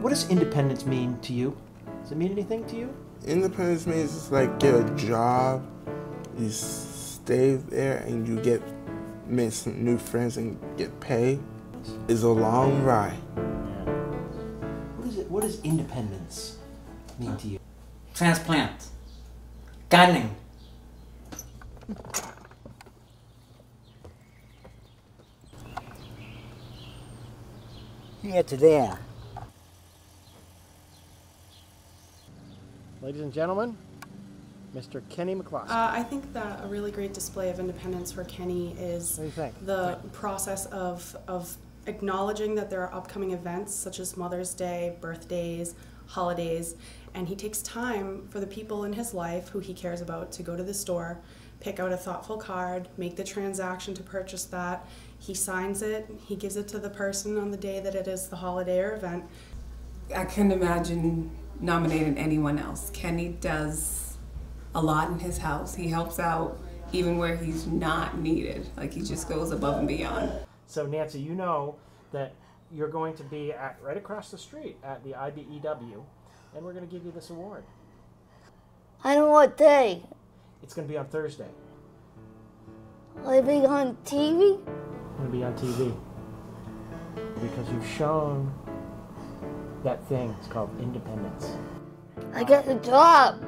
what does independence mean to you? Does it mean anything to you? Independence means it's like get a job, you stay there, and you get make some new friends and get paid. It's a long ride. What is it? What does independence mean to you? Transplant. Gardening. Here to there. Ladies and gentlemen, Mr. Kenny McCloskey. Uh, I think that a really great display of independence for Kenny is What do you think? the process of, of acknowledging that there are upcoming events such as Mother's Day, birthdays, holidays, and he takes time for the people in his life who he cares about to go to the store, pick out a thoughtful card, make the transaction to purchase that. He signs it, he gives it to the person on the day that it is the holiday or event, I couldn't imagine nominating anyone else. Kenny does a lot in his house. He helps out even where he's not needed. Like he just goes above and beyond. So Nancy, you know that you're going to be at right across the street at the IBEW, and we're going to give you this award. I don't know what day. It's going to be on Thursday. Will it be on TV? It's going to be on TV because you've shown that thing. It's called independence. I got the job.